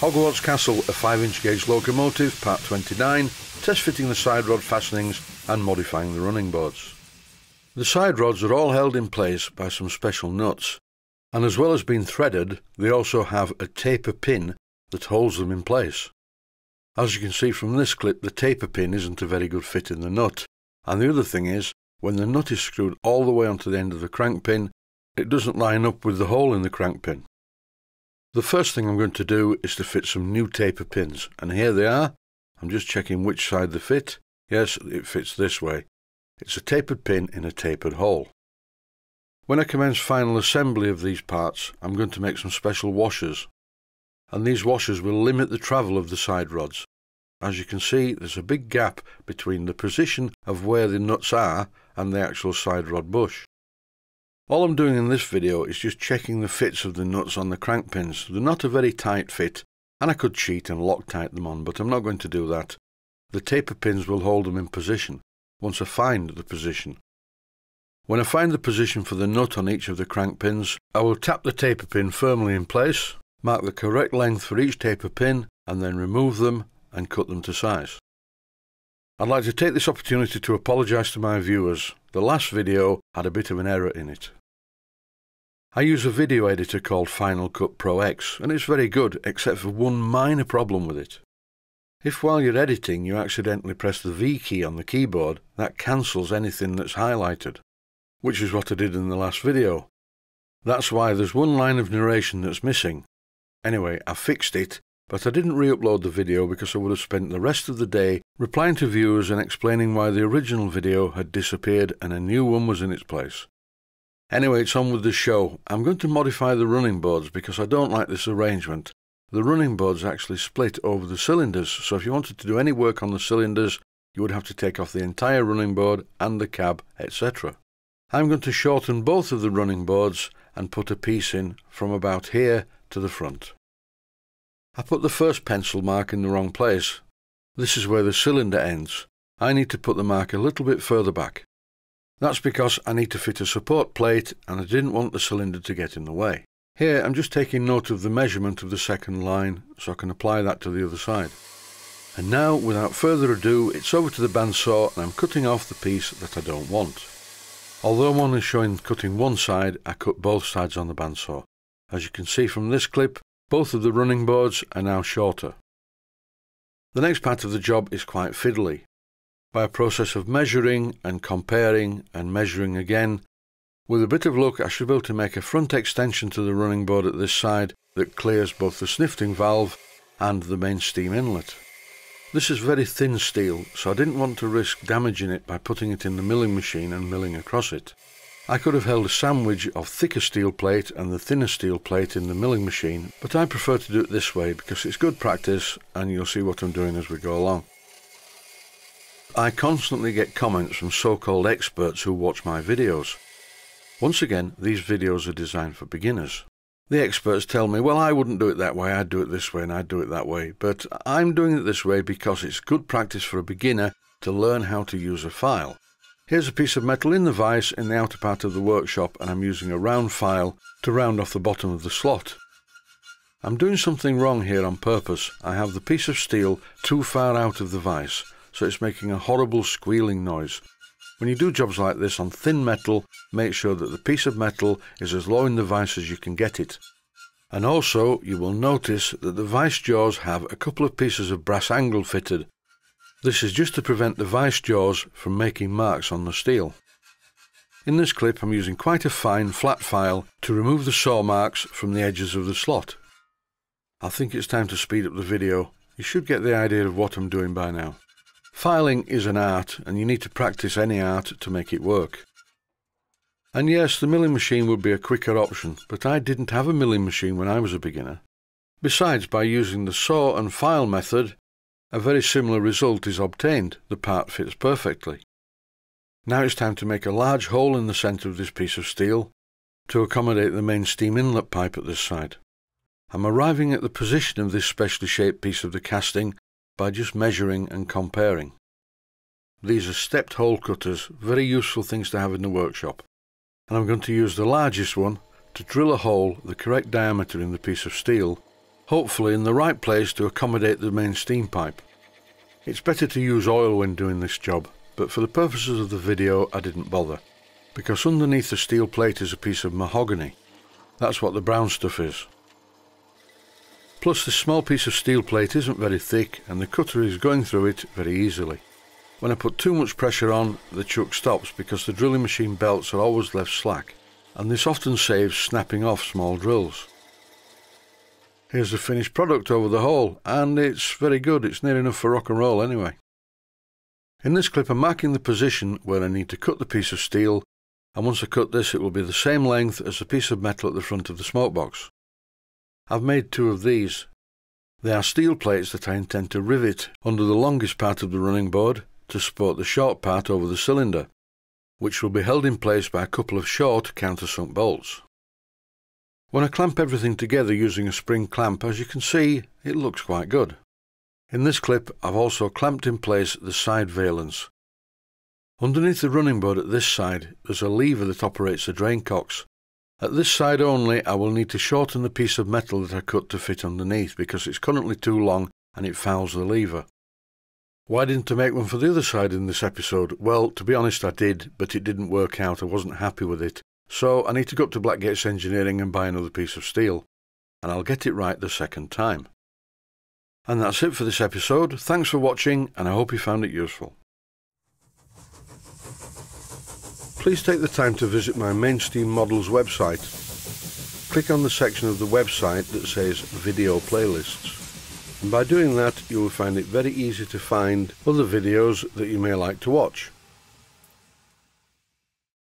Hogwarts Castle, a 5 inch gauge locomotive, part 29, test fitting the side rod fastenings and modifying the running boards. The side rods are all held in place by some special nuts, and as well as being threaded, they also have a taper pin that holds them in place. As you can see from this clip, the taper pin isn't a very good fit in the nut, and the other thing is, when the nut is screwed all the way onto the end of the crank pin, it doesn't line up with the hole in the crank pin. The first thing I'm going to do is to fit some new taper pins, and here they are. I'm just checking which side they fit. Yes, it fits this way. It's a tapered pin in a tapered hole. When I commence final assembly of these parts, I'm going to make some special washers. And these washers will limit the travel of the side rods. As you can see, there's a big gap between the position of where the nuts are and the actual side rod bush. All I'm doing in this video is just checking the fits of the nuts on the crank pins. They're not a very tight fit, and I could cheat and Loctite them on, but I'm not going to do that. The taper pins will hold them in position once I find the position. When I find the position for the nut on each of the crank pins, I will tap the taper pin firmly in place, mark the correct length for each taper pin, and then remove them and cut them to size. I'd like to take this opportunity to apologise to my viewers. The last video had a bit of an error in it. I use a video editor called Final Cut Pro X, and it's very good, except for one minor problem with it. If while you're editing you accidentally press the V key on the keyboard, that cancels anything that's highlighted, which is what I did in the last video. That's why there's one line of narration that's missing. Anyway, I fixed it but I didn't re-upload the video because I would have spent the rest of the day replying to viewers and explaining why the original video had disappeared and a new one was in its place. Anyway, it's on with the show. I'm going to modify the running boards because I don't like this arrangement. The running boards actually split over the cylinders, so if you wanted to do any work on the cylinders, you would have to take off the entire running board and the cab, etc. I'm going to shorten both of the running boards and put a piece in from about here to the front. I put the first pencil mark in the wrong place. This is where the cylinder ends. I need to put the mark a little bit further back. That's because I need to fit a support plate and I didn't want the cylinder to get in the way. Here I'm just taking note of the measurement of the second line so I can apply that to the other side. And now, without further ado, it's over to the bandsaw and I'm cutting off the piece that I don't want. Although I'm only showing cutting one side, I cut both sides on the bandsaw. As you can see from this clip, both of the running boards are now shorter. The next part of the job is quite fiddly. By a process of measuring and comparing and measuring again, with a bit of luck I should be able to make a front extension to the running board at this side that clears both the snifting valve and the main steam inlet. This is very thin steel, so I didn't want to risk damaging it by putting it in the milling machine and milling across it. I could have held a sandwich of thicker steel plate and the thinner steel plate in the milling machine, but I prefer to do it this way because it's good practice and you'll see what I'm doing as we go along. I constantly get comments from so-called experts who watch my videos. Once again, these videos are designed for beginners. The experts tell me, well, I wouldn't do it that way, I'd do it this way and I'd do it that way, but I'm doing it this way because it's good practice for a beginner to learn how to use a file. Here's a piece of metal in the vise in the outer part of the workshop and I'm using a round file to round off the bottom of the slot. I'm doing something wrong here on purpose. I have the piece of steel too far out of the vise, so it's making a horrible squealing noise. When you do jobs like this on thin metal, make sure that the piece of metal is as low in the vise as you can get it. And also, you will notice that the vise jaws have a couple of pieces of brass angle fitted, this is just to prevent the vice jaws from making marks on the steel. In this clip I'm using quite a fine flat file to remove the saw marks from the edges of the slot. I think it's time to speed up the video. You should get the idea of what I'm doing by now. Filing is an art and you need to practice any art to make it work. And yes, the milling machine would be a quicker option, but I didn't have a milling machine when I was a beginner. Besides, by using the saw and file method, a very similar result is obtained. The part fits perfectly. Now it's time to make a large hole in the centre of this piece of steel to accommodate the main steam inlet pipe at this side. I'm arriving at the position of this specially shaped piece of the casting by just measuring and comparing. These are stepped hole cutters, very useful things to have in the workshop. And I'm going to use the largest one to drill a hole the correct diameter in the piece of steel hopefully in the right place to accommodate the main steam pipe. It's better to use oil when doing this job, but for the purposes of the video I didn't bother, because underneath the steel plate is a piece of mahogany. That's what the brown stuff is. Plus this small piece of steel plate isn't very thick and the cutter is going through it very easily. When I put too much pressure on, the chuck stops because the drilling machine belts are always left slack, and this often saves snapping off small drills. Here's the finished product over the hole, and it's very good, it's near enough for rock and roll anyway. In this clip I'm marking the position where I need to cut the piece of steel, and once I cut this it will be the same length as the piece of metal at the front of the smoke box. I've made two of these. They are steel plates that I intend to rivet under the longest part of the running board to support the short part over the cylinder, which will be held in place by a couple of short countersunk bolts. When I clamp everything together using a spring clamp, as you can see, it looks quite good. In this clip, I've also clamped in place the side valence. Underneath the running board at this side, there's a lever that operates the drain cocks. At this side only, I will need to shorten the piece of metal that I cut to fit underneath because it's currently too long and it fouls the lever. Why didn't I make one for the other side in this episode? Well, to be honest, I did, but it didn't work out. I wasn't happy with it. So I need to go up to Blackgates Engineering and buy another piece of steel. And I'll get it right the second time. And that's it for this episode. Thanks for watching, and I hope you found it useful. Please take the time to visit my Mainsteam Models website. Click on the section of the website that says Video Playlists. And by doing that, you will find it very easy to find other videos that you may like to watch.